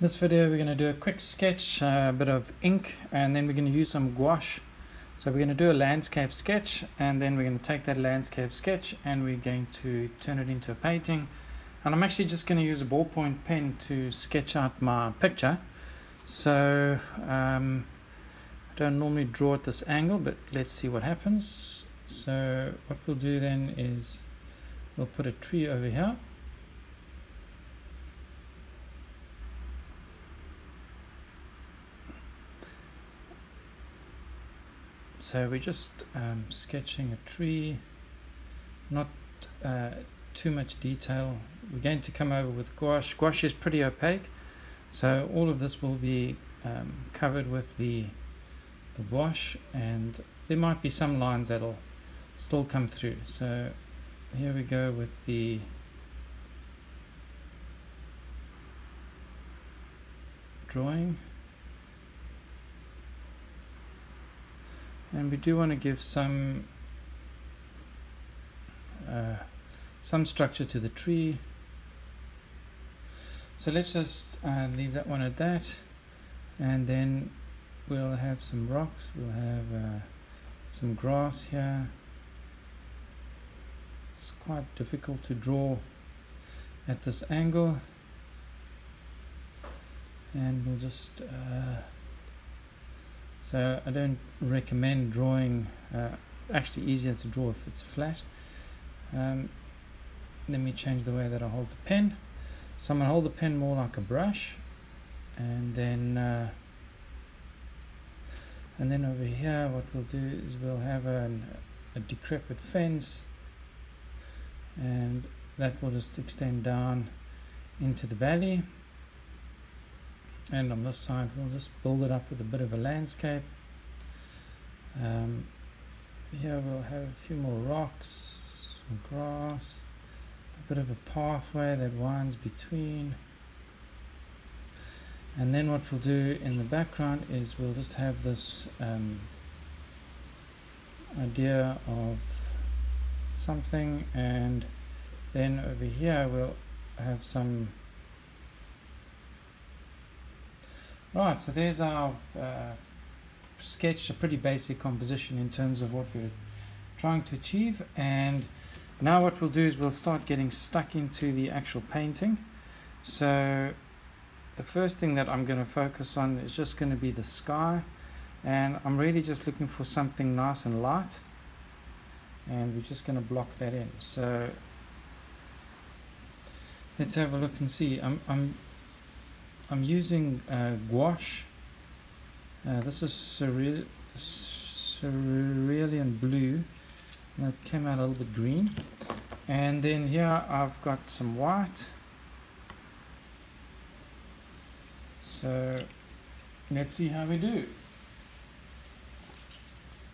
this video we're going to do a quick sketch, uh, a bit of ink, and then we're going to use some gouache. So we're going to do a landscape sketch, and then we're going to take that landscape sketch and we're going to turn it into a painting. And I'm actually just going to use a ballpoint pen to sketch out my picture. So um, I don't normally draw at this angle, but let's see what happens. So what we'll do then is we'll put a tree over here. So we're just um, sketching a tree, not uh, too much detail. We're going to come over with gouache. Gouache is pretty opaque, so all of this will be um, covered with the, the wash and there might be some lines that'll still come through. So here we go with the drawing. And we do want to give some uh, some structure to the tree. So let's just uh, leave that one at that. And then we'll have some rocks. We'll have uh, some grass here. It's quite difficult to draw at this angle. And we'll just uh, so I don't recommend drawing uh, actually easier to draw if it's flat. Um, let me change the way that I hold the pen. So I'm going to hold the pen more like a brush and then uh, and then over here what we'll do is we'll have an, a decrepit fence and that will just extend down into the valley and on this side we'll just build it up with a bit of a landscape. Um, here we'll have a few more rocks some grass a bit of a pathway that winds between. And then what we'll do in the background is we'll just have this um, idea of something and then over here we'll have some Right, so there's our uh, sketch, a pretty basic composition in terms of what we're trying to achieve. And now what we'll do is we'll start getting stuck into the actual painting. So the first thing that I'm going to focus on is just going to be the sky. And I'm really just looking for something nice and light. And we're just going to block that in. So let's have a look and see. I'm, I'm I'm using uh, gouache. Uh, this is cerulean blue. That came out a little bit green. And then here I've got some white. So let's see how we do.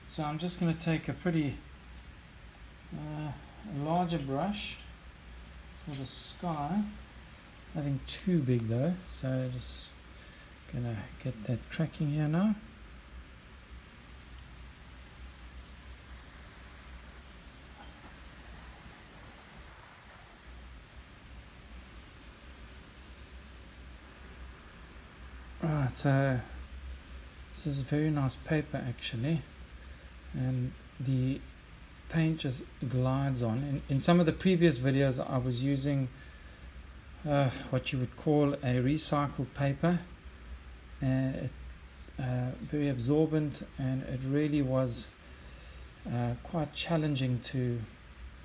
So I'm just going to take a pretty uh, larger brush for the sky. Nothing too big though, so just gonna get that tracking here now. Right, so this is a very nice paper actually, and the paint just glides on. In, in some of the previous videos I was using uh, what you would call a recycled paper. Uh, uh, very absorbent and it really was uh, quite challenging to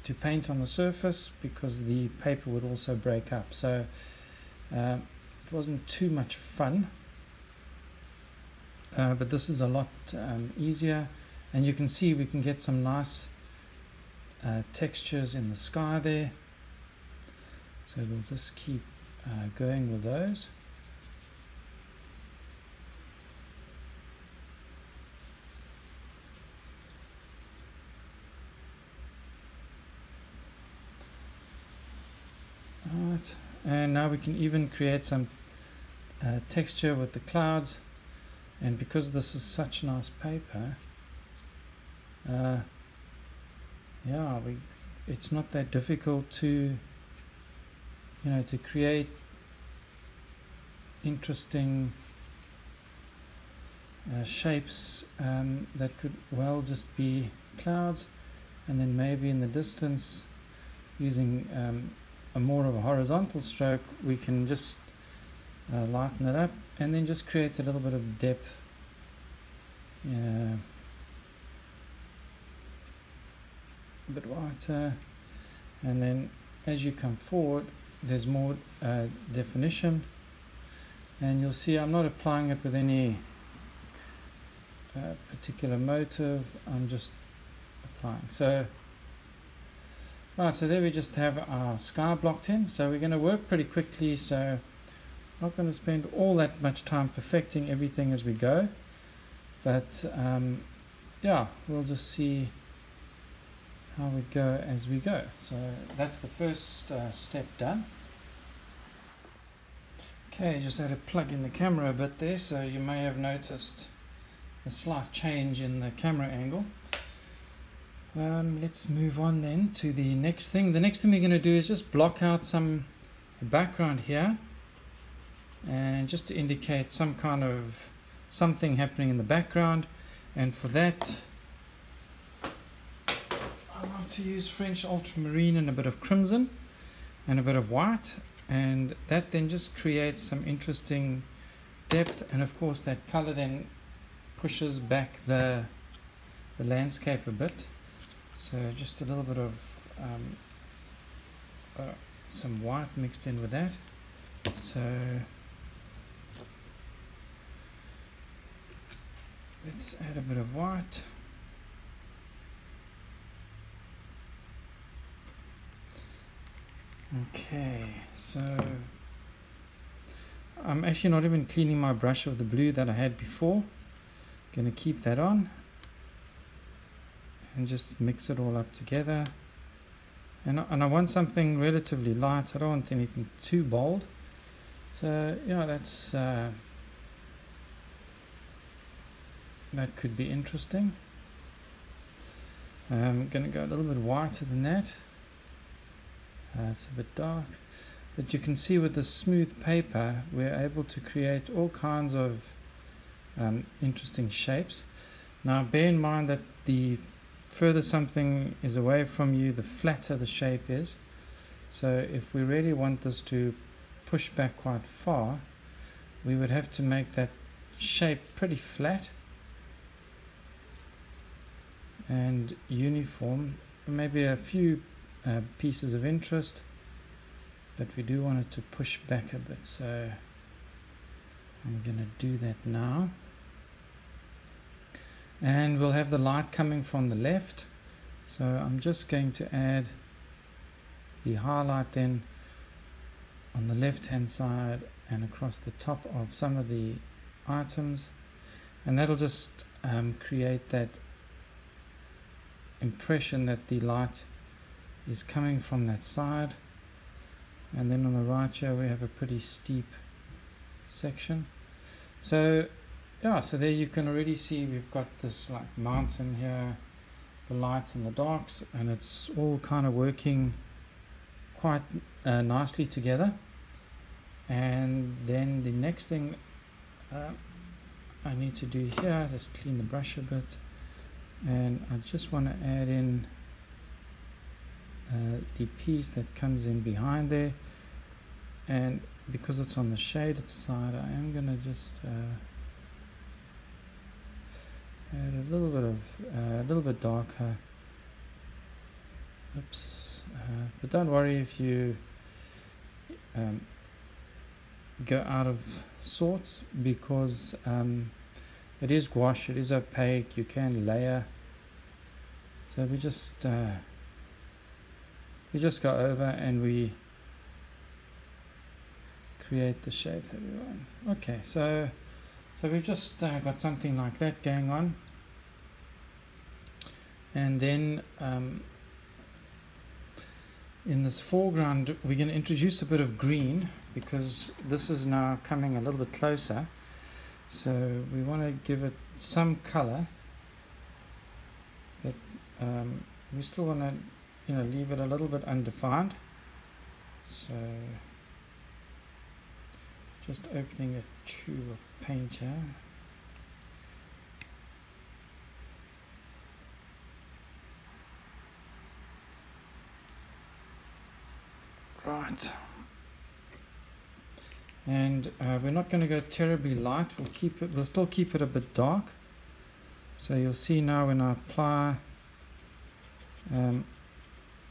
to paint on the surface because the paper would also break up. So uh, it wasn't too much fun. Uh, but this is a lot um, easier and you can see we can get some nice textures in the sky there so we'll just keep uh, going with those. Alright, and now we can even create some uh, texture with the clouds and because this is such nice paper uh, yeah we it's not that difficult to you know to create interesting uh, shapes um, that could well just be clouds and then maybe in the distance using um, a more of a horizontal stroke we can just uh, lighten it up and then just create a little bit of depth yeah. A bit whiter and then as you come forward there's more uh, definition. And you'll see I'm not applying it with any uh, particular motive. I'm just applying. So right so there we just have our sky blocked in. So we're going to work pretty quickly. So I'm not going to spend all that much time perfecting everything as we go. But um, yeah we'll just see how we go as we go. So that's the first uh, step done okay just had to plug in the camera a bit there so you may have noticed a slight change in the camera angle. Um, let's move on then to the next thing. The next thing we're going to do is just block out some background here and just to indicate some kind of something happening in the background. And for that I like to use French ultramarine and a bit of crimson and a bit of white and that then just creates some interesting depth and of course that color then pushes back the the landscape a bit. So just a little bit of um, uh, some white mixed in with that. So let's add a bit of white okay so I'm actually not even cleaning my brush of the blue that I had before. Gonna keep that on and just mix it all up together. And, and I want something relatively light. I don't want anything too bold. So yeah that's uh, that could be interesting. I'm gonna go a little bit whiter than that uh, it's a bit dark but you can see with the smooth paper we're able to create all kinds of um, interesting shapes. Now bear in mind that the further something is away from you the flatter the shape is. So if we really want this to push back quite far we would have to make that shape pretty flat and uniform maybe a few uh, pieces of interest but we do want it to push back a bit so I'm going to do that now. And we'll have the light coming from the left so I'm just going to add the highlight then on the left hand side and across the top of some of the items. And that'll just um, create that impression that the light is coming from that side. And then on the right here we have a pretty steep section. So yeah so there you can already see we've got this like mountain here the lights and the darks and it's all kind of working quite uh, nicely together. And then the next thing uh, I need to do here just clean the brush a bit. And I just want to add in uh, the piece that comes in behind there. And because it's on the shaded side I am going to just uh, add a little bit of uh, a little bit darker. Oops uh, but don't worry if you um, go out of sorts because um, it is gouache it is opaque you can layer. So we just uh, we just go over and we create the shape that we want. Okay, so so we've just uh, got something like that going on. And then um, in this foreground, we're going to introduce a bit of green because this is now coming a little bit closer. So we want to give it some color, but um, we still want to you know leave it a little bit undefined. So just opening a tube of paint here. Right. And uh, we're not going to go terribly light. We'll keep it we'll still keep it a bit dark. So you'll see now when I apply um,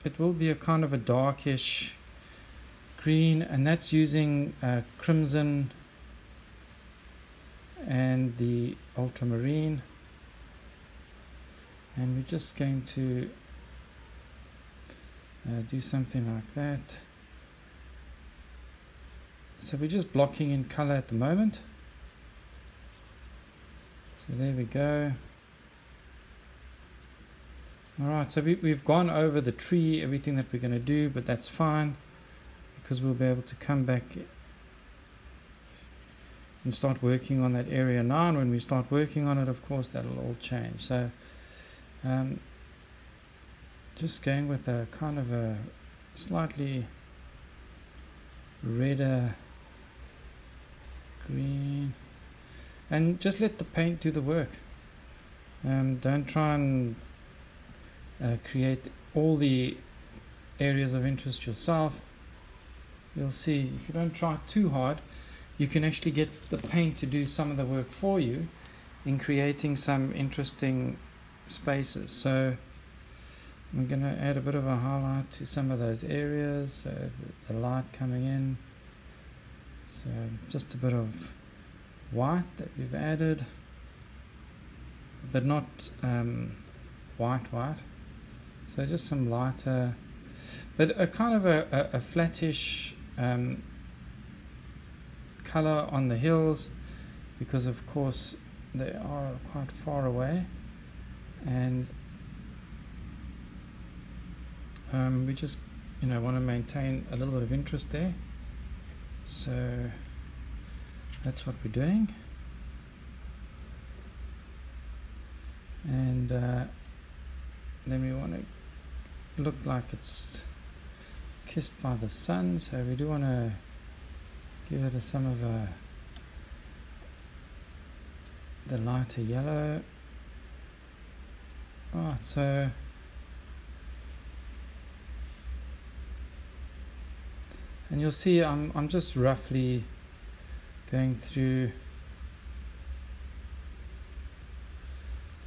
it will be a kind of a darkish green and that's using uh, crimson and the ultramarine. And we're just going to uh, do something like that. So we're just blocking in color at the moment. So there we go alright so we, we've gone over the tree everything that we're going to do but that's fine because we'll be able to come back and start working on that area now. And when we start working on it of course that'll all change. So um, just going with a kind of a slightly redder green. And just let the paint do the work. Um, don't try and uh, create all the areas of interest yourself you'll see if you don't try too hard you can actually get the paint to do some of the work for you in creating some interesting spaces. So I'm going to add a bit of a highlight to some of those areas so the, light coming in. So just a bit of white that we've added but not um, white white so just some lighter but a kind of a, a, a flattish um, color on the hills because of course they are quite far away. And um, we just you know want to maintain a little bit of interest there. So that's what we're doing. And uh, then we want to look like it's kissed by the sun so we do want to give it a, some of a the lighter yellow. Right so and you'll see I'm, I'm just roughly going through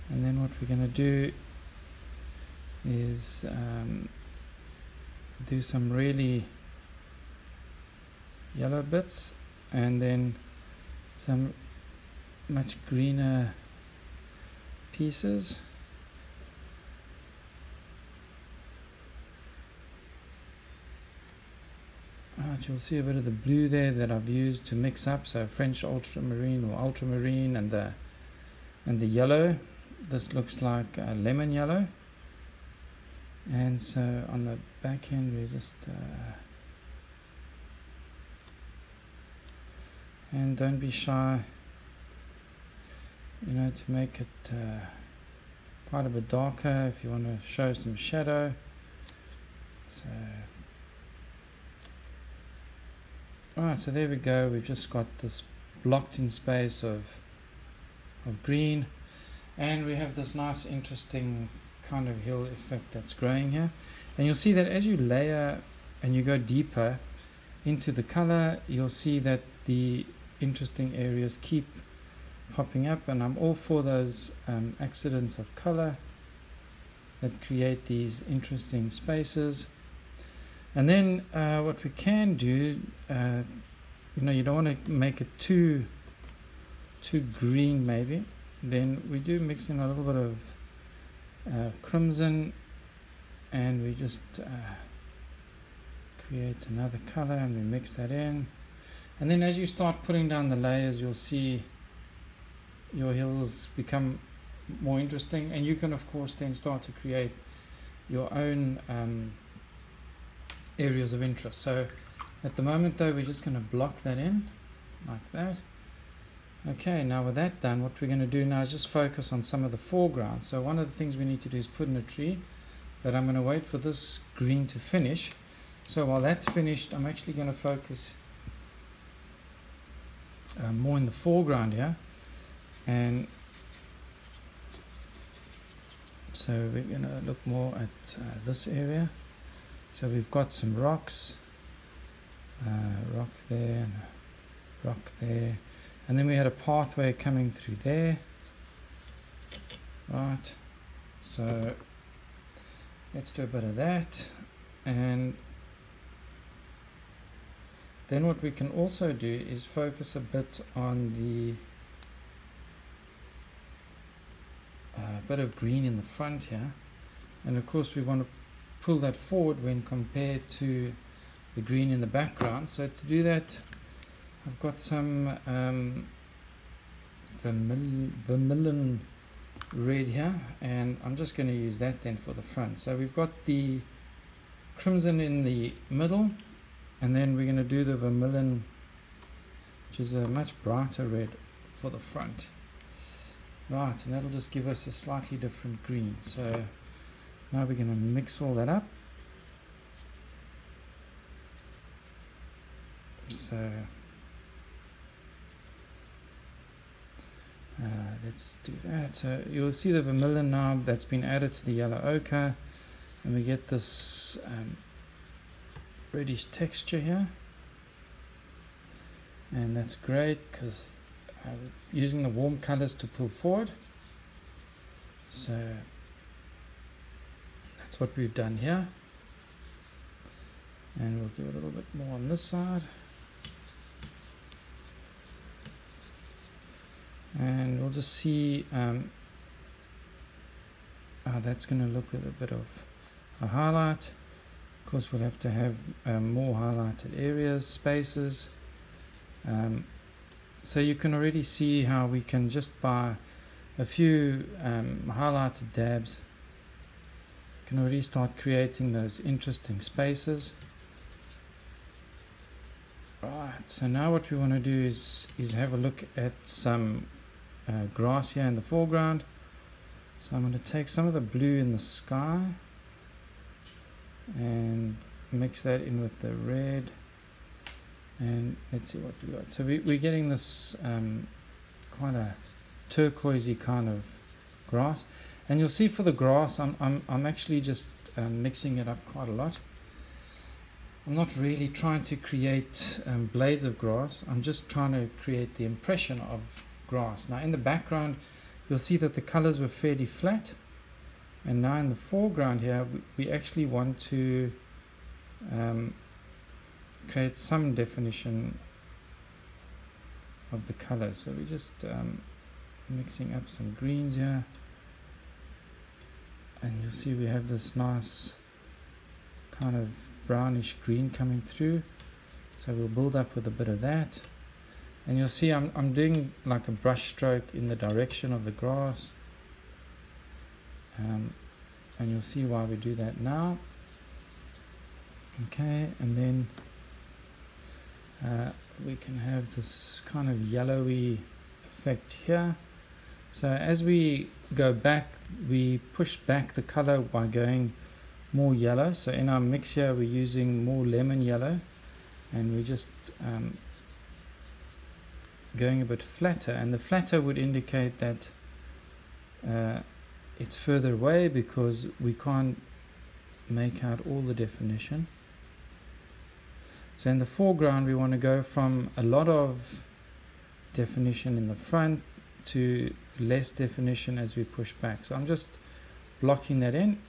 and then what we're going to do is um, do some really yellow bits and then some much greener pieces. Right, you'll see a bit of the blue there that I've used to mix up so French ultramarine or ultramarine and the and the yellow. This looks like lemon yellow and so on the back end we just uh, and don't be shy you know to make it uh, quite a bit darker if you want to show some shadow. So alright so there we go. We've just got this blocked in space of of green. And we have this nice interesting kind of hill effect that's growing here. And you'll see that as you layer and you go deeper into the color you'll see that the interesting areas keep popping up. And I'm all for those um, accidents of color that create these interesting spaces. And then uh, what we can do uh, you know you don't want to make it too too green maybe. Then we do mix in a little bit of uh, crimson and we just uh, create another color and we mix that in. And then as you start putting down the layers you'll see your hills become more interesting. And you can of course then start to create your own um, areas of interest. So at the moment though we're just going to block that in like that okay now with that done what we're going to do now is just focus on some of the foreground. So one of the things we need to do is put in a tree but I'm going to wait for this green to finish. So while that's finished I'm actually going to focus uh, more in the foreground here. And so we're going to look more at uh, this area. So we've got some rocks uh, rock there rock there and then we had a pathway coming through there. Right. So let's do a bit of that. And then what we can also do is focus a bit on the uh, bit of green in the front here. And of course we want to pull that forward when compared to the green in the background. So to do that I've got some um, vermil vermilion red here and I'm just going to use that then for the front. So we've got the crimson in the middle and then we're going to do the vermilion which is a much brighter red for the front. Right and that'll just give us a slightly different green. So now we're going to mix all that up. So Uh, let's do that. So you'll see the vermilion knob that's been added to the yellow ochre. And we get this um, reddish texture here. And that's great because I'm using the warm colors to pull forward. So that's what we've done here. And we'll do a little bit more on this side and we'll just see um, that's going to look with a bit of a highlight. Of course we'll have to have um, more highlighted areas spaces. Um, so you can already see how we can just by a few um, highlighted dabs. Can already start creating those interesting spaces. Right so now what we want to do is is have a look at some uh, grass here in the foreground. So I'm going to take some of the blue in the sky and mix that in with the red and let's see what we got. So we, we're getting this um, quite a turquoisey kind of grass and you'll see for the grass I'm, I'm, I'm actually just um, mixing it up quite a lot. I'm not really trying to create um, blades of grass I'm just trying to create the impression of grass. Now in the background you'll see that the colors were fairly flat. And now in the foreground here we, actually want to um, create some definition of the color. So we're just um, mixing up some greens here. And you'll see we have this nice kind of brownish green coming through. So we'll build up with a bit of that and you'll see I'm, I'm doing like a brush stroke in the direction of the grass. Um, and you'll see why we do that now. Okay and then uh, we can have this kind of yellowy effect here. So as we go back we push back the color by going more yellow. So in our mix here we're using more lemon yellow. And we just um, going a bit flatter and the flatter would indicate that uh, it's further away because we can't make out all the definition. So in the foreground we want to go from a lot of definition in the front to less definition as we push back. So I'm just blocking that in.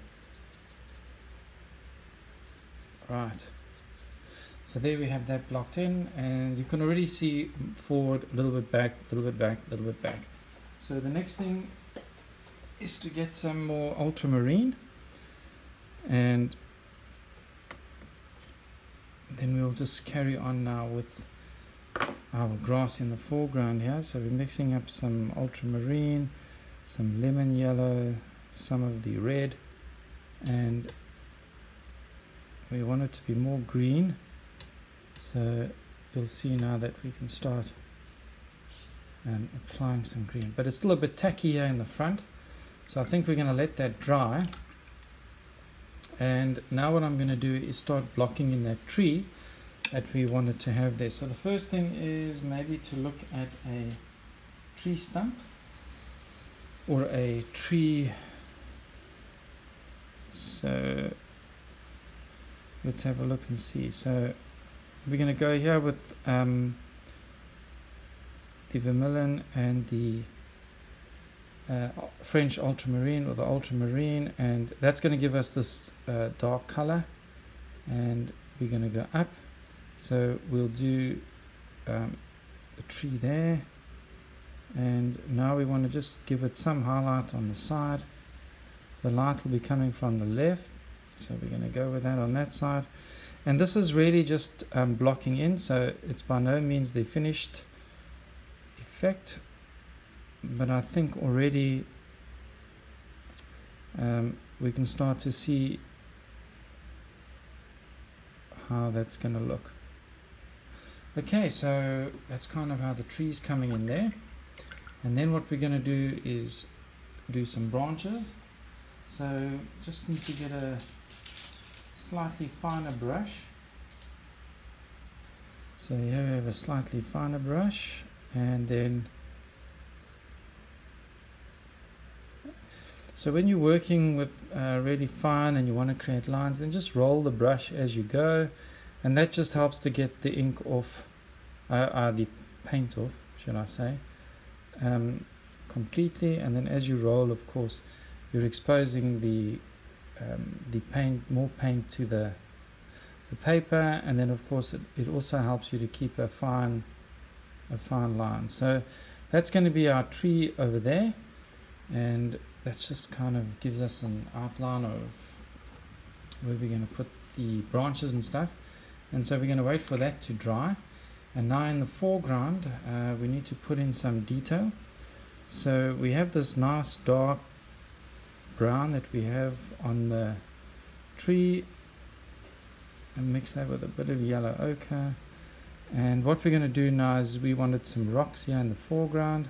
Right so there we have that blocked in and you can already see forward, a little bit back, a little bit back, a little bit back. So the next thing is to get some more ultramarine and then we'll just carry on now with our grass in the foreground here. So we're mixing up some ultramarine, some lemon yellow, some of the red and we want it to be more green so you'll see now that we can start um, applying some green. But it's still a bit tacky here in the front. So I think we're going to let that dry. And now what I'm going to do is start blocking in that tree that we wanted to have there. So the first thing is maybe to look at a tree stump or a tree. So let's have a look and see. So we're going to go here with um, the vermilion and the uh, French ultramarine or the ultramarine and that's going to give us this uh, dark color and we're going to go up. So we'll do um, a tree there and now we want to just give it some highlight on the side. The light will be coming from the left so we're going to go with that on that side and this is really just um, blocking in so it's by no means the finished effect but I think already um, we can start to see how that's going to look. Okay so that's kind of how the tree's coming in there. And then what we're going to do is do some branches. So just need to get a slightly finer brush. So here we have a slightly finer brush and then so when you're working with uh, really fine and you want to create lines then just roll the brush as you go and that just helps to get the ink off uh, uh, the paint off should I say um, completely. And then as you roll of course you're exposing the um, the paint more paint to the the paper and then of course it, it also helps you to keep a fine a fine line. So that's going to be our tree over there and that just kind of gives us an outline of where we're going to put the branches and stuff. And so we're going to wait for that to dry. And now in the foreground uh, we need to put in some detail. So we have this nice dark brown that we have on the tree and mix that with a bit of yellow ochre. And what we're going to do now is we wanted some rocks here in the foreground.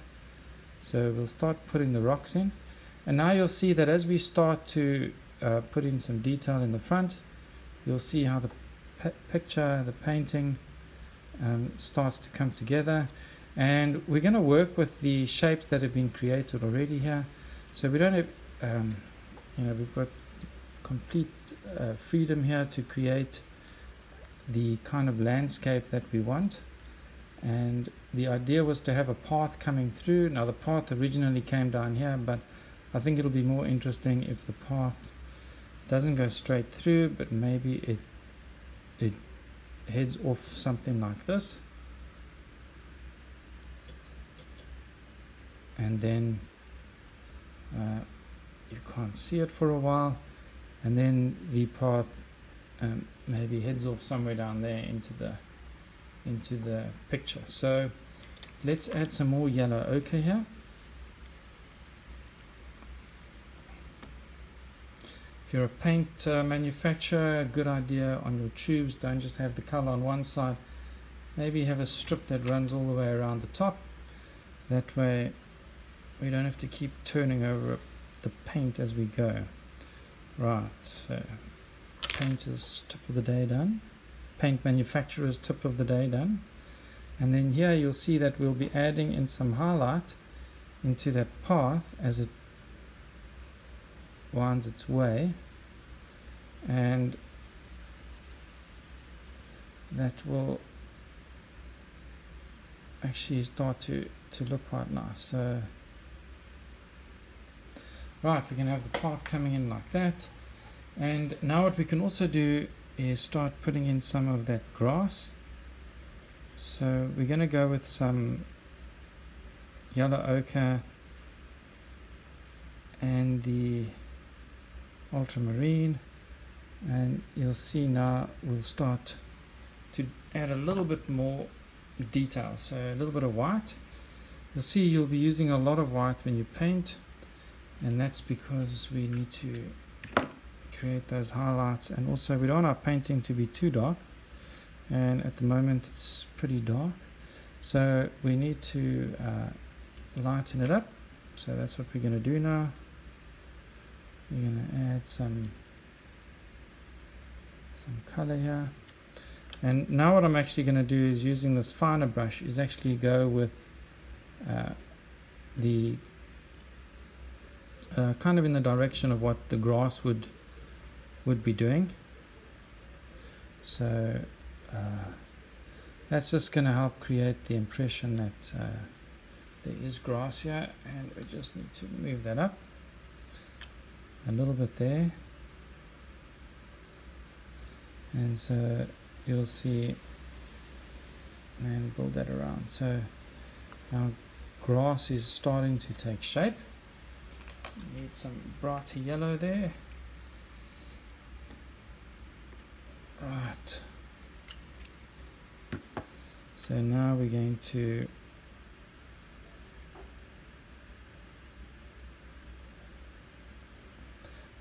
So we'll start putting the rocks in. And now you'll see that as we start to uh, put in some detail in the front you'll see how the picture the painting um, starts to come together. And we're going to work with the shapes that have been created already here. So we don't have um, you know we've got complete uh, freedom here to create the kind of landscape that we want. And the idea was to have a path coming through. Now the path originally came down here but I think it'll be more interesting if the path doesn't go straight through but maybe it it heads off something like this. And then uh, you can't see it for a while and then the path um, maybe heads off somewhere down there into the into the picture. So let's add some more yellow. Ochre here. If you're a paint uh, manufacturer good idea on your tubes. Don't just have the color on one side. Maybe have a strip that runs all the way around the top. That way we don't have to keep turning over the paint as we go. Right, so painter's tip of the day done. Paint manufacturer's tip of the day done. And then here you'll see that we'll be adding in some highlight into that path as it winds its way. And that will actually start to, to look quite nice. So Right, we can have the path coming in like that. And now what we can also do is start putting in some of that grass. So we're going to go with some yellow ochre and the ultramarine and you'll see now we'll start to add a little bit more detail so a little bit of white you'll see you'll be using a lot of white when you paint and that's because we need to create those highlights. And also we don't want our painting to be too dark. And at the moment it's pretty dark. So we need to uh, lighten it up. So that's what we're going to do now. We're going to add some some color here. And now what I'm actually going to do is using this finer brush is actually go with uh, the uh, kind of in the direction of what the grass would would be doing. So uh, that's just going to help create the impression that uh, there is grass here and we just need to move that up a little bit there. And so you'll see and build that around. So our grass is starting to take shape need some brighter yellow there. Right. So now we're going to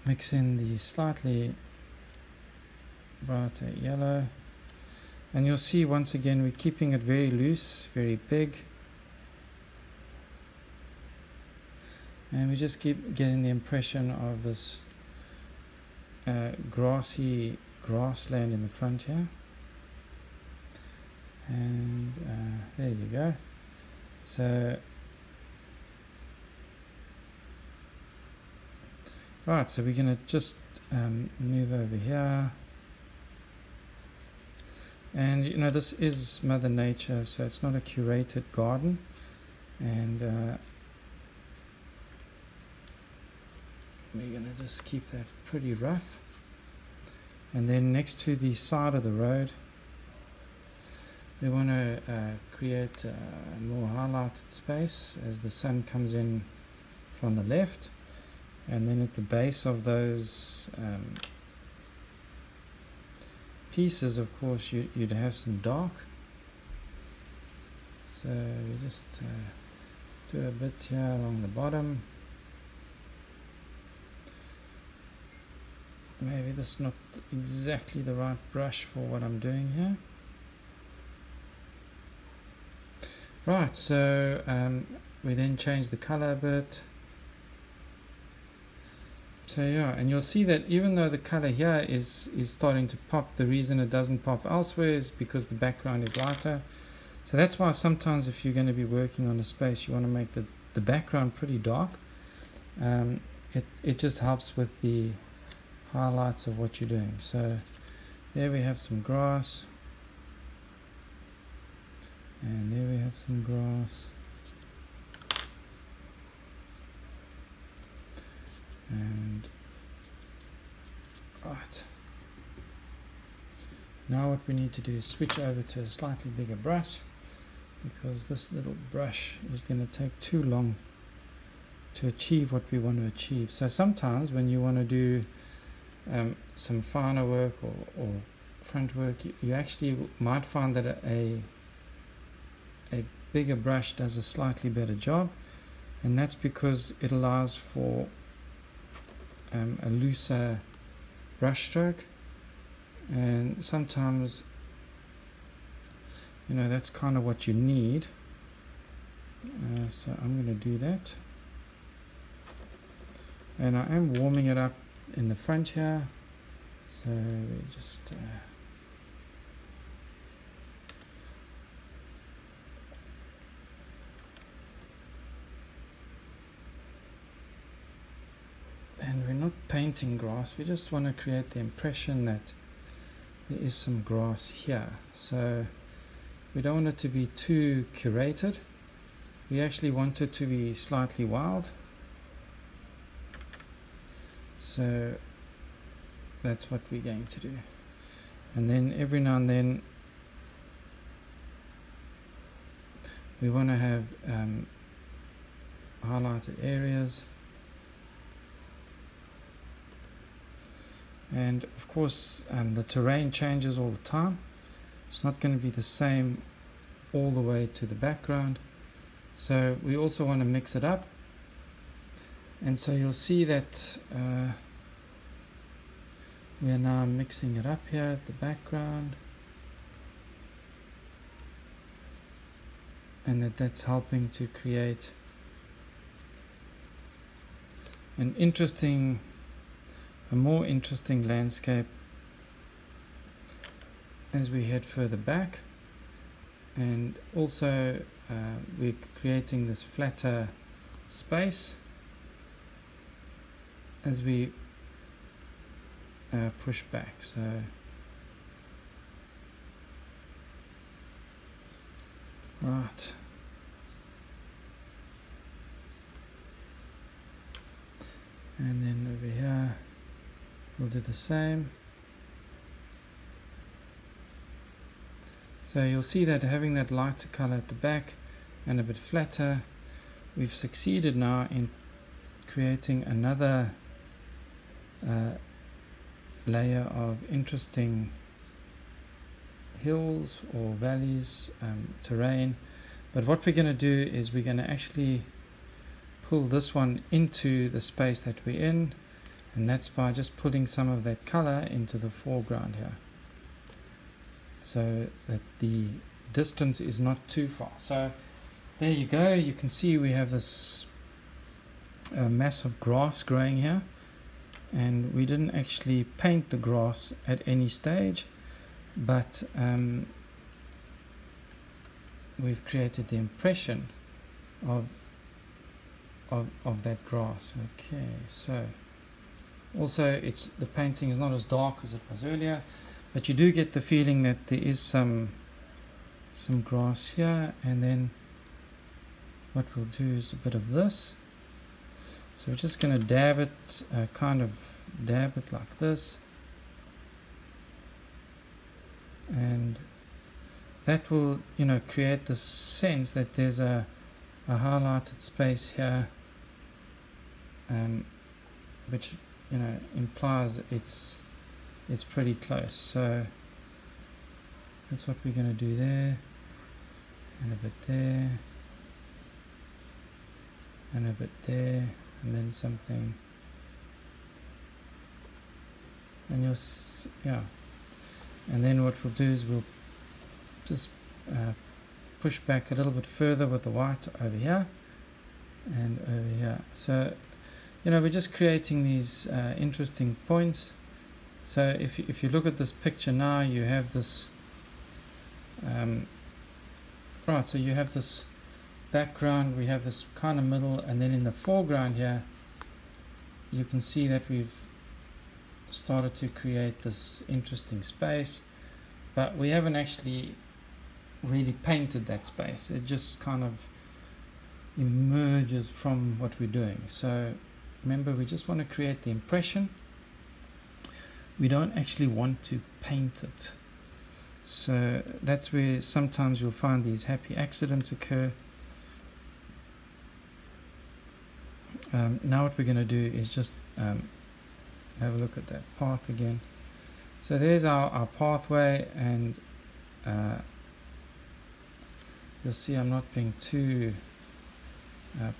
mix in the slightly brighter yellow. And you'll see once again we're keeping it very loose very big and we just keep getting the impression of this uh, grassy grassland in the front here. And uh, there you go. So right so we're going to just um, move over here. And you know this is mother nature so it's not a curated garden. And uh, we're going to just keep that pretty rough. And then next to the side of the road we want to uh, create a more highlighted space as the sun comes in from the left. And then at the base of those um, pieces of course you, would have some dark. So we just uh, do a bit here along the bottom maybe this is not exactly the right brush for what I'm doing here. Right so um, we then change the color a bit. So yeah and you'll see that even though the color here is is starting to pop the reason it doesn't pop elsewhere is because the background is lighter. So that's why sometimes if you're going to be working on a space you want to make the the background pretty dark. Um, it, it just helps with the highlights of what you're doing. So there we have some grass. And there we have some grass. And right. Now what we need to do is switch over to a slightly bigger brush because this little brush is going to take too long to achieve what we want to achieve. So sometimes when you want to do um, some finer work or, or front work, you, you, actually might find that a, a bigger brush does a slightly better job and that's because it allows for um, a looser brush stroke. And sometimes you know that's kind of what you need. Uh, so I'm going to do that. And I am warming it up in the front here. So we just uh, and we're not painting grass. We just want to create the impression that there is some grass here. So we don't want it to be too curated. We actually want it to be slightly wild so that's what we're going to do. And then every now and then we want to have um, highlighted areas. And of course um, the terrain changes all the time. It's not going to be the same all the way to the background. So we also want to mix it up and so you'll see that uh, we are now mixing it up here at the background. And that that's helping to create an interesting a more interesting landscape as we head further back. And also uh, we're creating this flatter space as we uh, push back. So right. And then over here we'll do the same. So you'll see that having that lighter color at the back and a bit flatter we've succeeded now in creating another uh, layer of interesting hills or valleys um, terrain. But what we're going to do is we're going to actually pull this one into the space that we're in and that's by just putting some of that color into the foreground here. So that the distance is not too far. So there you go. You can see we have this uh, mass of grass growing here and we didn't actually paint the grass at any stage but um, we've created the impression of of, of that grass. Okay so also it's the painting is not as dark as it was earlier but you do get the feeling that there is some some grass here and then what we'll do is a bit of this so we're just going to dab it uh, kind of dab it like this. And that will you know create the sense that there's a, a highlighted space here um, which you know implies it's it's pretty close. So that's what we're going to do there and a bit there and a bit there and then something. And you'll yeah. And then what we'll do is we'll just uh, push back a little bit further with the white over here and over here. So you know we're just creating these uh, interesting points. So if you, if you look at this picture now you have this um, right so you have this background we have this kind of middle and then in the foreground here you can see that we've started to create this interesting space but we haven't actually really painted that space. It just kind of emerges from what we're doing. So remember we just want to create the impression. We don't actually want to paint it. So that's where sometimes you'll find these happy accidents occur um, now what we're going to do is just um, have a look at that path again. So there's our, our pathway and uh, you'll see I'm not being too uh,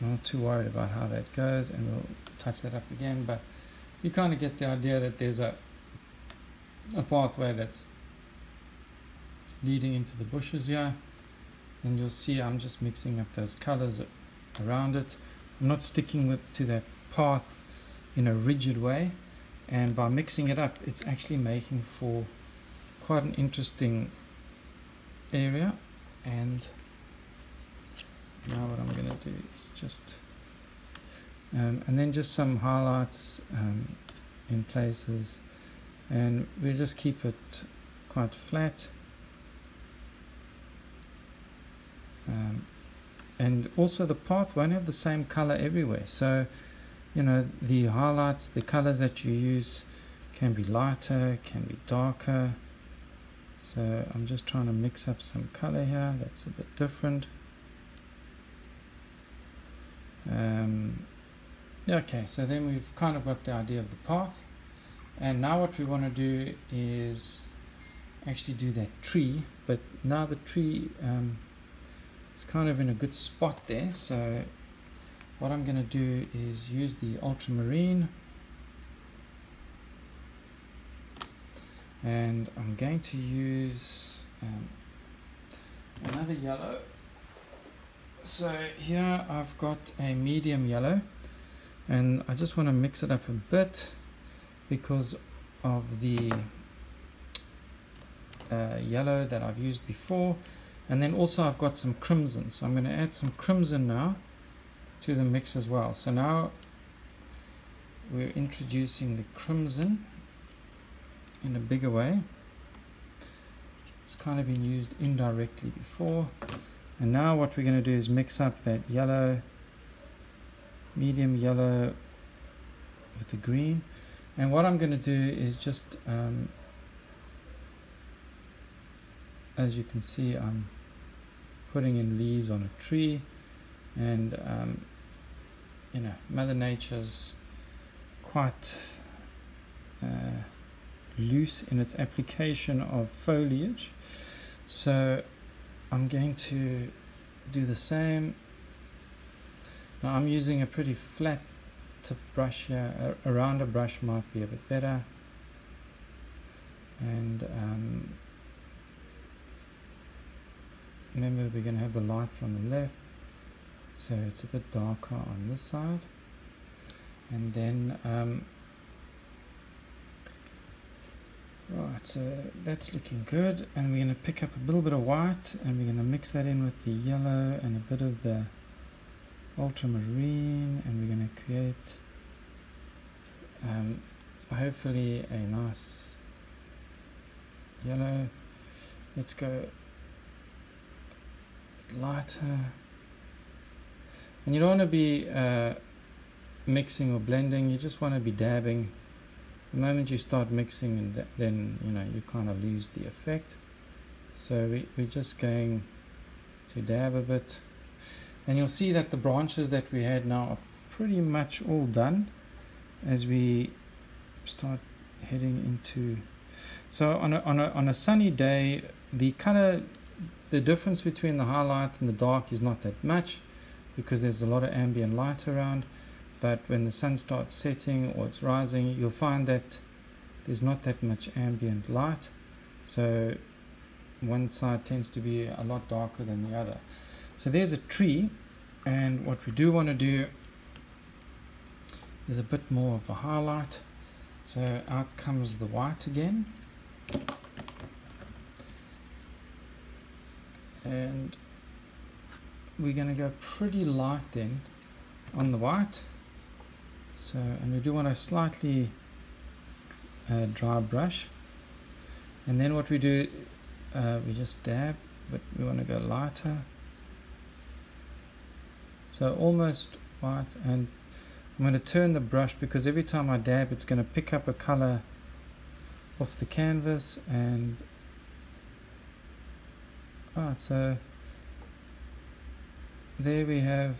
not too worried about how that goes and we'll touch that up again but you kind of get the idea that there's a a pathway that's leading into the bushes here. And you'll see I'm just mixing up those colors around it. I'm not sticking with to that path in a rigid way. And by mixing it up it's actually making for quite an interesting area. And now what I'm going to do is just um, and then just some highlights um, in places. And we'll just keep it quite flat. Um, and also the path won't have the same color everywhere. So you know the highlights the colors that you use can be lighter can be darker. So I'm just trying to mix up some color here. That's a bit different. Um, okay so then we've kind of got the idea of the path. And now what we want to do is actually do that tree. But now the tree um, is kind of in a good spot there. So what I'm going to do is use the ultramarine. And I'm going to use um, another yellow. So here I've got a medium yellow. And I just want to mix it up a bit because of the uh, yellow that I've used before and then also I've got some crimson so I'm going to add some crimson now to the mix as well. So now we're introducing the crimson in a bigger way. It's kind of been used indirectly before. And now what we're going to do is mix up that yellow medium yellow with the green. And what I'm going to do is just um, as you can see I'm putting in leaves on a tree and um, you know mother nature's quite uh, loose in its application of foliage. So I'm going to do the same. Now I'm using a pretty flat tip brush here. A, rounder brush might be a bit better. And um, remember we're going to have the light from the left so it's a bit darker on this side. And then um, right so that's looking good and we're going to pick up a little bit of white and we're going to mix that in with the yellow and a bit of the ultramarine and we're going to create um, hopefully a nice yellow. Let's go lighter. And you don't want to be uh, mixing or blending you just want to be dabbing. The moment you start mixing and then you know you kind of lose the effect. So we, we're just going to dab a bit. And you'll see that the branches that we had now are pretty much all done as we start heading into so on a, on a, on a sunny day the color the difference between the highlight and the dark is not that much because there's a lot of ambient light around but when the sun starts setting or it's rising you'll find that there's not that much ambient light. So one side tends to be a lot darker than the other. So there's a tree and what we do want to do is a bit more of a highlight. So out comes the white again and we're going to go pretty light then on the white. So and we do want a slightly uh, dry brush. And then what we do uh, we just dab but we want to go lighter. So almost white and I'm going to turn the brush because every time I dab it's going to pick up a color off the canvas and Right, so there we have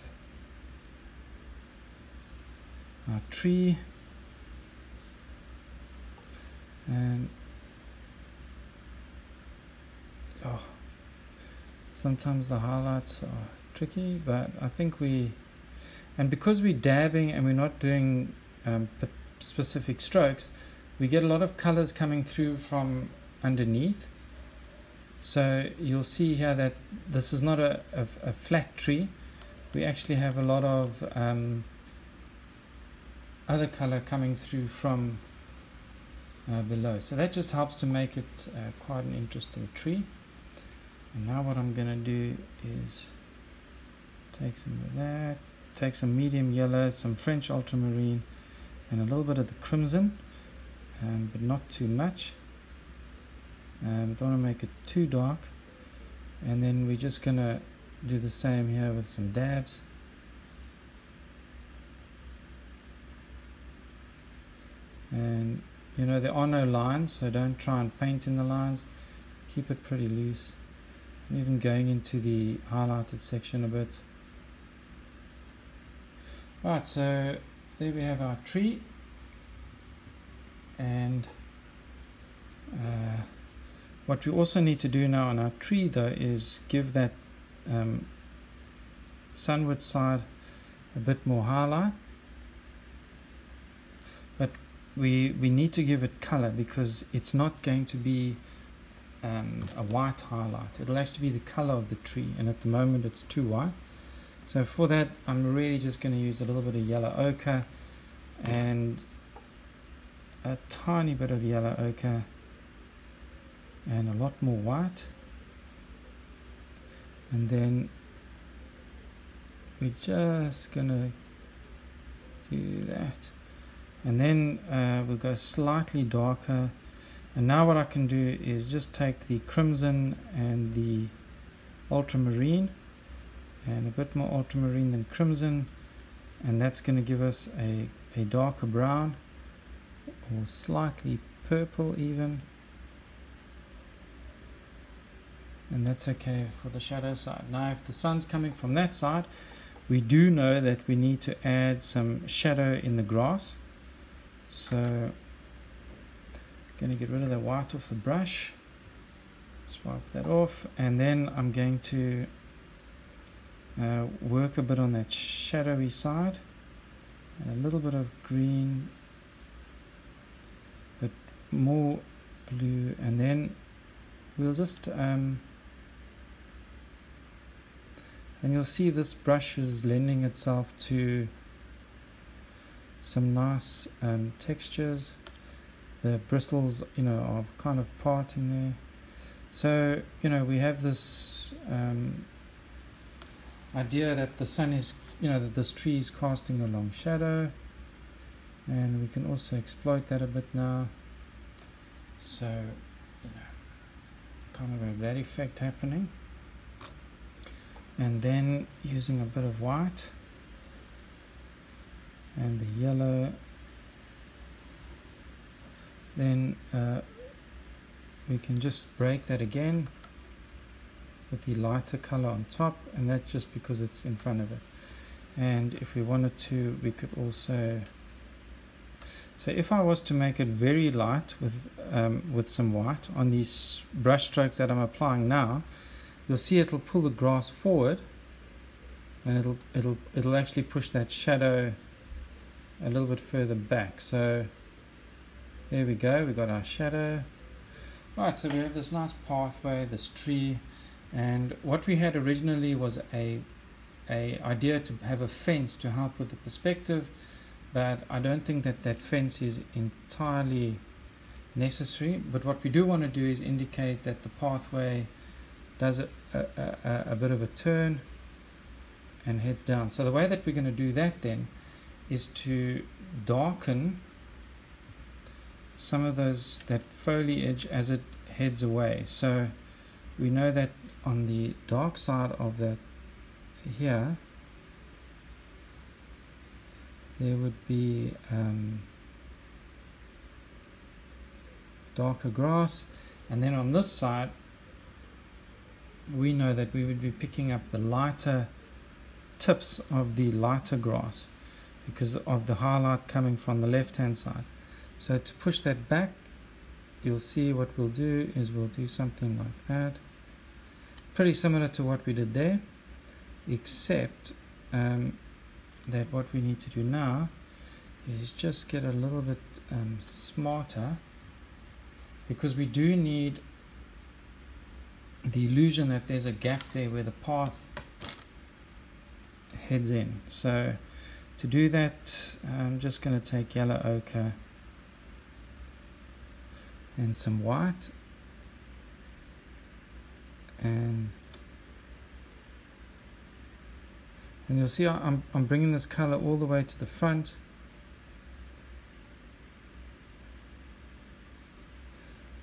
our tree. And oh, sometimes the highlights are tricky but I think we and because we're dabbing and we're not doing um, specific strokes we get a lot of colors coming through from underneath so you'll see here that this is not a, a, a flat tree. We actually have a lot of um, other color coming through from uh, below. So that just helps to make it uh, quite an interesting tree. And now what I'm going to do is take some of that, take some medium yellow, some French ultramarine, and a little bit of the crimson, um, but not too much um, don't want to make it too dark. And then we're just gonna do the same here with some dabs. And you know there are no lines so don't try and paint in the lines. Keep it pretty loose. I'm even going into the highlighted section a bit. Right so there we have our tree. And uh, what we also need to do now on our tree though is give that um, sunward side a bit more highlight. But we, we need to give it color because it's not going to be um, a white highlight. It'll actually be the color of the tree and at the moment it's too white. So for that I'm really just going to use a little bit of yellow ochre and a tiny bit of yellow ochre and a lot more white. And then we're just gonna do that. And then uh, we'll go slightly darker. And now what I can do is just take the crimson and the ultramarine and a bit more ultramarine than crimson. And that's going to give us a, a darker brown or slightly purple even and that's okay for the shadow side. Now if the sun's coming from that side we do know that we need to add some shadow in the grass so I'm going to get rid of the white off the brush swipe that off and then I'm going to uh, work a bit on that shadowy side and a little bit of green but more blue and then we'll just um, and you'll see this brush is lending itself to some nice um, textures. The bristles you know are kind of parting there. So you know we have this um, idea that the sun is you know that this tree is casting a long shadow. And we can also exploit that a bit now. So you know kind of have that effect happening and then using a bit of white and the yellow. Then uh, we can just break that again with the lighter color on top and that's just because it's in front of it. And if we wanted to we could also so if I was to make it very light with um, with some white on these brush strokes that I'm applying now you'll see it'll pull the grass forward and it'll it'll it'll actually push that shadow a little bit further back. So there we go. We've got our shadow. Right so we have this nice pathway this tree and what we had originally was a a idea to have a fence to help with the perspective but I don't think that that fence is entirely necessary. But what we do want to do is indicate that the pathway does a, a, a, bit of a turn and heads down. So the way that we're going to do that then is to darken some of those that foliage as it heads away. So we know that on the dark side of that here there would be um, darker grass. And then on this side we know that we would be picking up the lighter tips of the lighter grass because of the highlight coming from the left hand side. So to push that back you'll see what we'll do is we'll do something like that. Pretty similar to what we did there except um, that what we need to do now is just get a little bit um, smarter because we do need the illusion that there's a gap there where the path heads in. So to do that I'm just going to take yellow ochre and some white and and you'll see I'm, I'm bringing this color all the way to the front.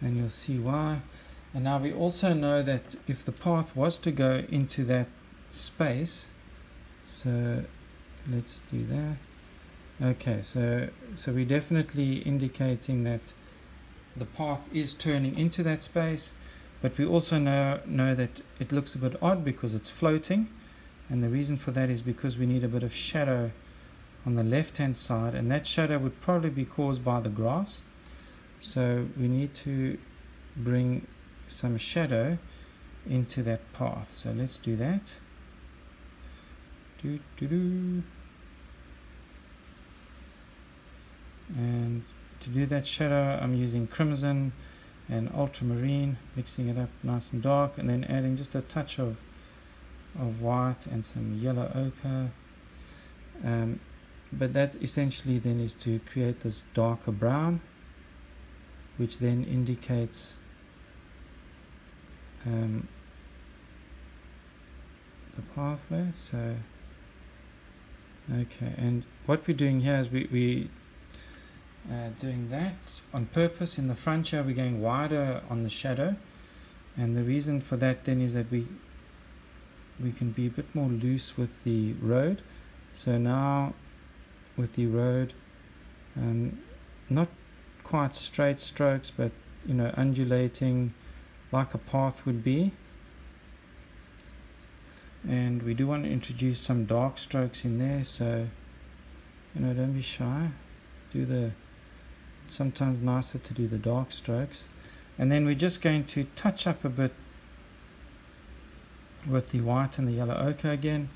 And you'll see why and now we also know that if the path was to go into that space so let's do that. Okay so so we're definitely indicating that the path is turning into that space but we also know know that it looks a bit odd because it's floating. And the reason for that is because we need a bit of shadow on the left hand side and that shadow would probably be caused by the grass. So we need to bring some shadow into that path. So let's do that. Do, do, do. and to do that shadow I'm using crimson and ultramarine mixing it up nice and dark and then adding just a touch of of white and some yellow ochre. Um, but that essentially then is to create this darker brown which then indicates um, the pathway so okay and what we're doing here is we, we uh, doing that on purpose in the front here we're going wider on the shadow. And the reason for that then is that we we can be a bit more loose with the road. So now with the road um, not quite straight strokes but you know undulating like a path would be. And we do want to introduce some dark strokes in there so you know don't be shy. Do the sometimes nicer to do the dark strokes. And then we're just going to touch up a bit with the white and the yellow ochre again.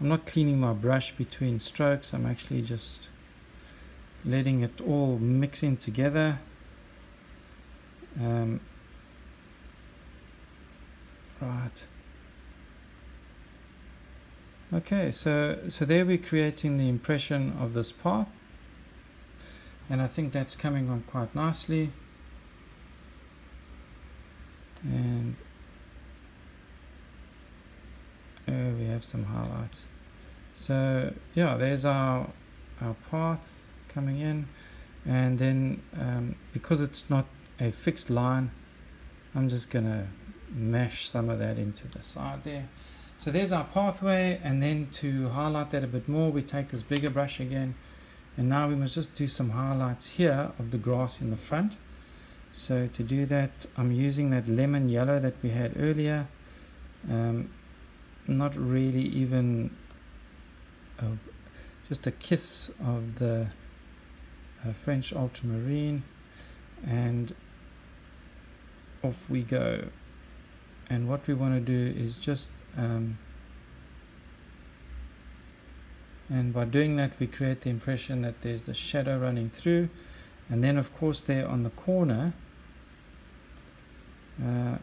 I'm not cleaning my brush between strokes. I'm actually just letting it all mix in together. Um, right. Okay so so there we're creating the impression of this path. And I think that's coming on quite nicely. And oh, we have some highlights. So yeah there's our our path coming in. And then um, because it's not a fixed line I'm just gonna mesh some of that into the side there. So there's our pathway and then to highlight that a bit more we take this bigger brush again and now we must just do some highlights here of the grass in the front. So to do that I'm using that lemon yellow that we had earlier. Um, not really even a, just a kiss of the uh, French ultramarine and off we go and what we want to do is just um, and by doing that we create the impression that there's the shadow running through. And then of course there on the corner uh,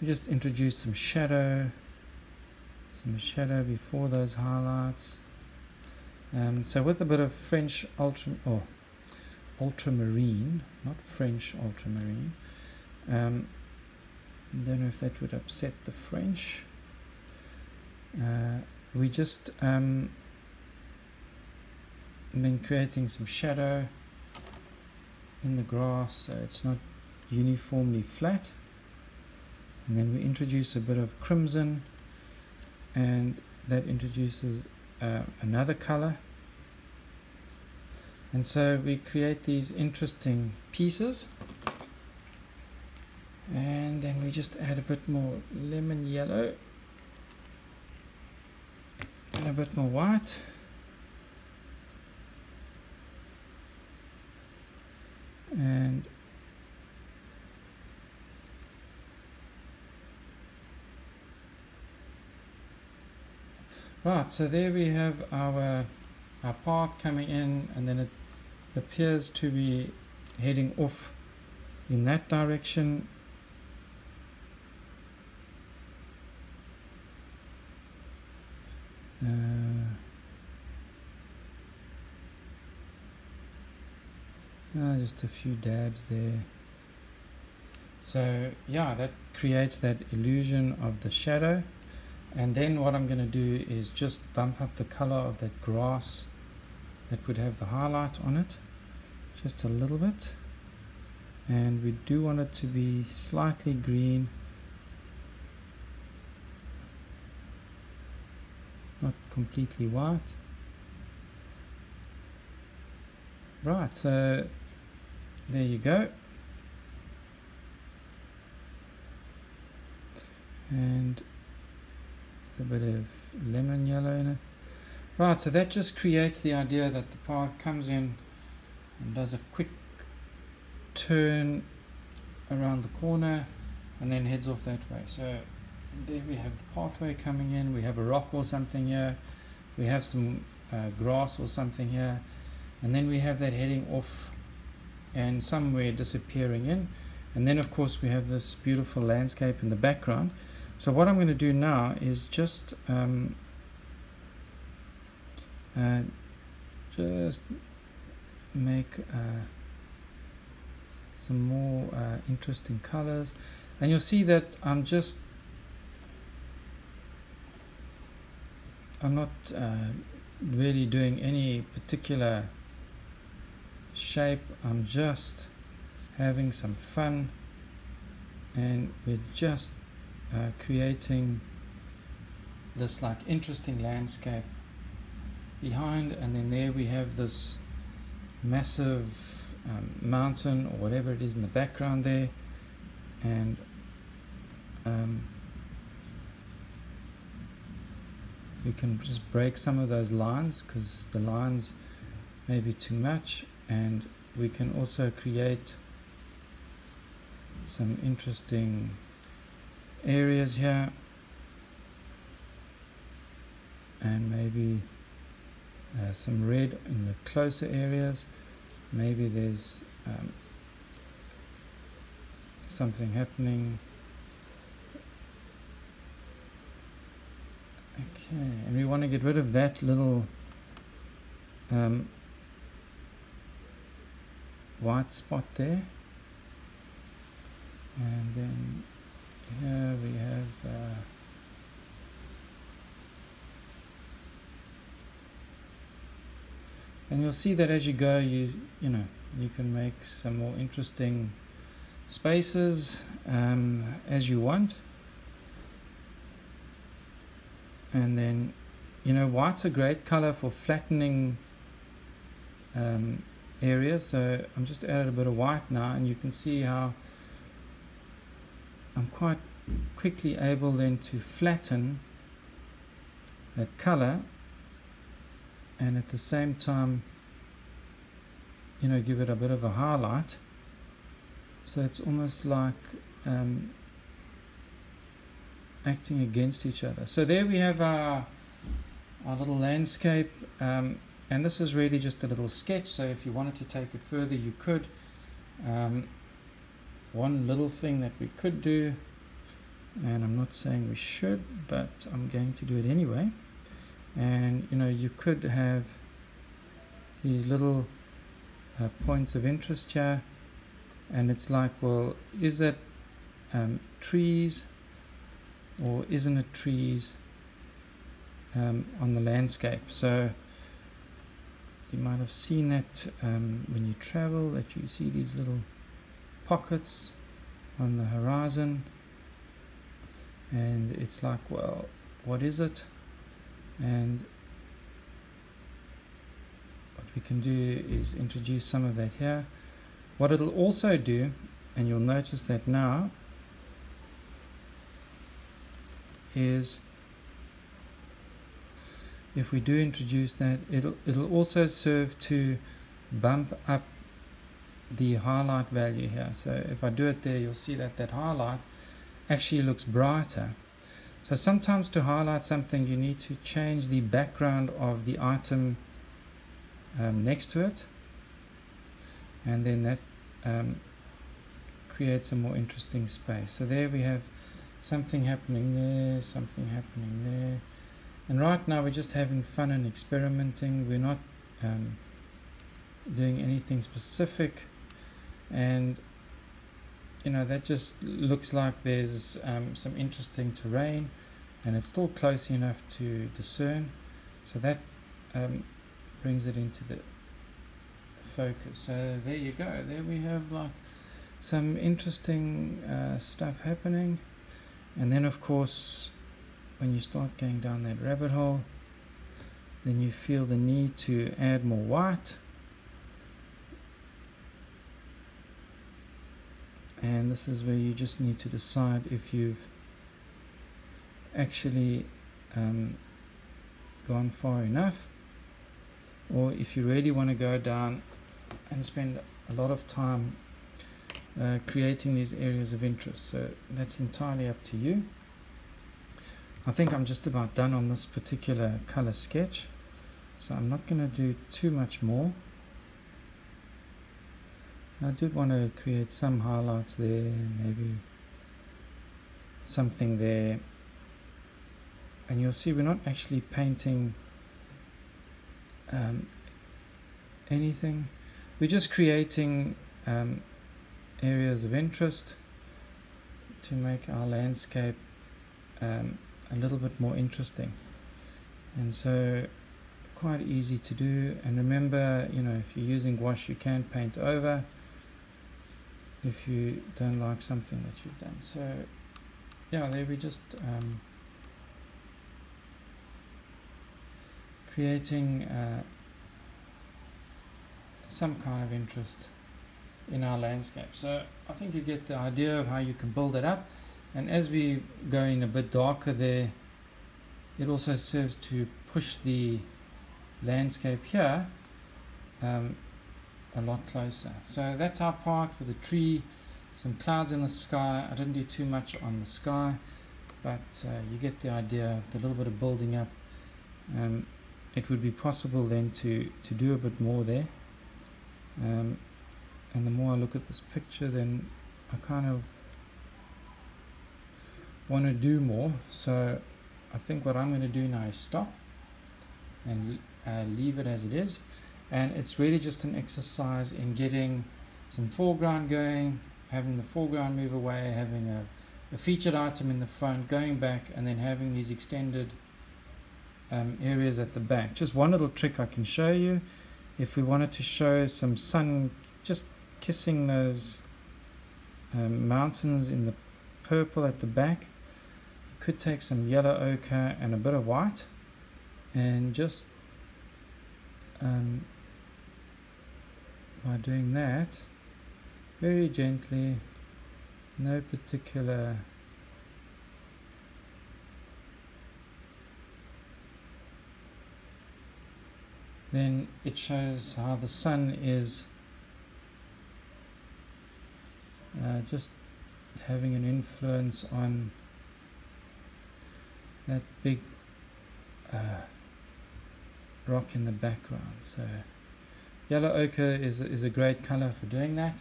we just introduce some shadow some shadow before those highlights. Um, so with a bit of French ultra or oh, ultramarine not French ultramarine. Um, don't know if that would upset the French. Uh, we just um, been creating some shadow in the grass so it's not uniformly flat. And then we introduce a bit of crimson and that introduces uh, another color and so we create these interesting pieces. And then we just add a bit more lemon yellow and a bit more white. And right so there we have our our path coming in and then it appears to be heading off in that direction. Uh, uh, just a few dabs there. So yeah that creates that illusion of the shadow. And then what I'm going to do is just bump up the color of that grass that would have the highlight on it just a little bit. And we do want it to be slightly green. Not completely white. Right so there you go. And a bit of lemon yellow in it. Right so that just creates the idea that the path comes in and does a quick turn around the corner and then heads off that way. So there we have the pathway coming in. We have a rock or something here. We have some uh, grass or something here. And then we have that heading off and somewhere disappearing in. And then of course we have this beautiful landscape in the background. So what I'm going to do now is just um, uh, just make uh, some more uh, interesting colors. And you'll see that I'm just I'm not uh, really doing any particular shape. I'm just having some fun. And we're just uh, creating this like interesting landscape behind. And then there we have this massive um, mountain or whatever it is in the background there. And um, we can just break some of those lines because the lines may be too much. And we can also create some interesting areas here. And maybe uh, some red in the closer areas maybe there's um, something happening. Okay and we want to get rid of that little um, white spot there. And then here we have uh, and you'll see that as you go you you know you can make some more interesting spaces um, as you want. And then you know white's a great color for flattening um, areas so I'm just added a bit of white now and you can see how I'm quite quickly able then to flatten that color and at the same time you know give it a bit of a highlight. So it's almost like um, acting against each other. So there we have our our little landscape um, and this is really just a little sketch. So if you wanted to take it further you could. Um, one little thing that we could do and I'm not saying we should but I'm going to do it anyway and you know you could have these little uh, points of interest here and it's like well is that um, trees or isn't it trees um, on the landscape? So you might have seen that um, when you travel that you see these little pockets on the horizon. And it's like well what is it and what we can do is introduce some of that here what it'll also do and you'll notice that now is if we do introduce that it'll it'll also serve to bump up the highlight value here so if I do it there you'll see that that highlight actually looks brighter. So sometimes to highlight something you need to change the background of the item um, next to it and then that um, creates a more interesting space. So there we have something happening there, something happening there. And right now we're just having fun and experimenting. We're not um, doing anything specific and you know that just looks like there's um, some interesting terrain and it's still close enough to discern. So that um, brings it into the, focus. So there you go. There we have like some interesting uh, stuff happening. And then of course when you start going down that rabbit hole then you feel the need to add more white and this is where you just need to decide if you've actually um, gone far enough or if you really want to go down and spend a lot of time uh, creating these areas of interest. So that's entirely up to you. I think I'm just about done on this particular color sketch so I'm not going to do too much more I did want to create some highlights there, maybe something there. And you'll see we're not actually painting um, anything. We're just creating um, areas of interest to make our landscape um, a little bit more interesting and so quite easy to do and remember you know if you're using gouache you can paint over if you don't like something that you've done so yeah there we just um, creating uh, some kind of interest in our landscape. So I think you get the idea of how you can build it up. And as we go in a bit darker there, it also serves to push the landscape here um, a lot closer. So that's our path with a tree, some clouds in the sky. I didn't do too much on the sky, but uh, you get the idea with a little bit of building up. Um, it would be possible then to, to do a bit more there. Um, and the more I look at this picture then I kind of want to do more so I think what I'm going to do now is stop and uh, leave it as it is and it's really just an exercise in getting some foreground going having the foreground move away having a, a featured item in the front going back and then having these extended um, areas at the back just one little trick I can show you if we wanted to show some sun just kissing those um, mountains in the purple at the back. You could take some yellow ochre and a bit of white and just um, by doing that very gently no particular then it shows how the sun is uh, just having an influence on that big uh, rock in the background. So yellow ochre is, is a great color for doing that.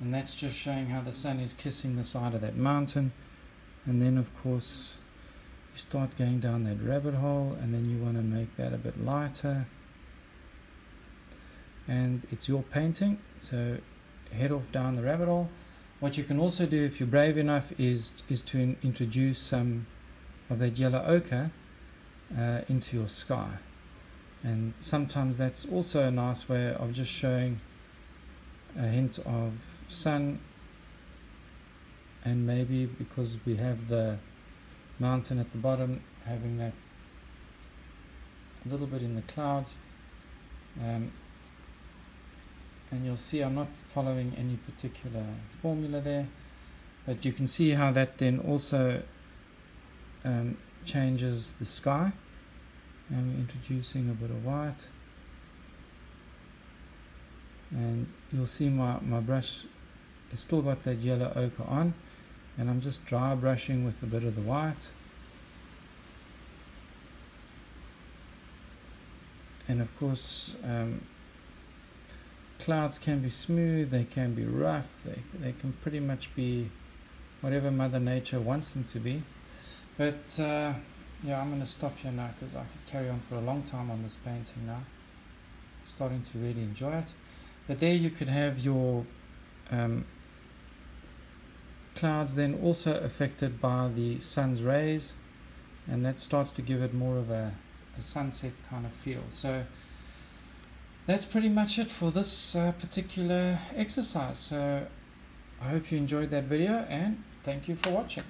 And that's just showing how the sun is kissing the side of that mountain. And then of course you start going down that rabbit hole and then you want to make that a bit lighter. And it's your painting, so head off down the rabbit hole what you can also do if you're brave enough is, is to in, introduce some of that yellow ochre uh, into your sky. And sometimes that's also a nice way of just showing a hint of sun. And maybe because we have the mountain at the bottom having that a little bit in the clouds um, and you'll see I'm not following any particular formula there but you can see how that then also um, changes the sky I'm introducing a bit of white and you'll see my, my brush has still got that yellow ochre on. And I'm just dry brushing with a bit of the white. And of course um, clouds can be smooth, they can be rough, they, they can pretty much be whatever Mother Nature wants them to be. But uh, yeah, I'm going to stop here now because I could carry on for a long time on this painting now. Starting to really enjoy it. But there you could have your um, clouds then also affected by the sun's rays and that starts to give it more of a, a sunset kind of feel. So that's pretty much it for this uh, particular exercise. So I hope you enjoyed that video and thank you for watching.